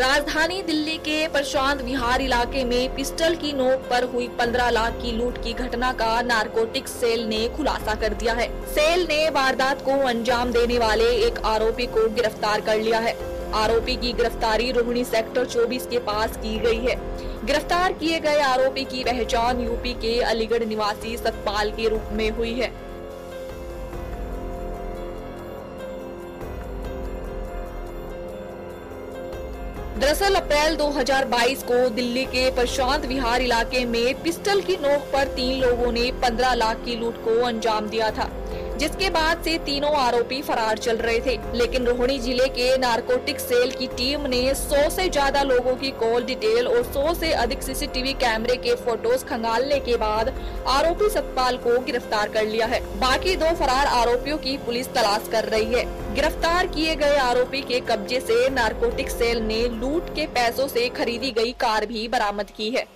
राजधानी दिल्ली के प्रशांत विहार इलाके में पिस्टल की नोक पर हुई 15 लाख की लूट की घटना का नारकोटिक्स सेल ने खुलासा कर दिया है। सेल ने वारदात को अंजाम देने वाले एक आरोपी को गिरफ़्तार कर लिया है। आरोपी की गिरफ्तारी रोहिणी सेक्टर 24 के पास की गई है। गिरफ़्तार किए गए आरोपी की पहचान यूपी के अलीगढ़ निवासी सतपाल के रूप में हुई है। दरअसल अप्रैल 2022 को दिल्ली के प्रशांत विहार इलाके में पिस्टल की नोक पर तीन लोगों ने 15 लाख की लूट को अंजाम दिया था। जिसके बाद से तीनों आरोपी फरार चल रहे थे। लेकिन रोहिणी ज़िले के नारकोटिक सेल की टीम ने 100 से ज़्यादा लोगों की कॉल डिटेल और 100 से अधिक सीसीटीवी कैमरे के फ़ोटोज़ खंगालने के बाद आरोपी सतपाल को गिरफ़्तार कर लिया है। बाकी दो फरार आरोपियों की पुलिस तलाश कर रही है। गिरफ़्तार किए गए आरोपी के कब्जे से नारकोटिक सेल ने लूट के पैसों से खरीदी गई कार भी बरामद की है।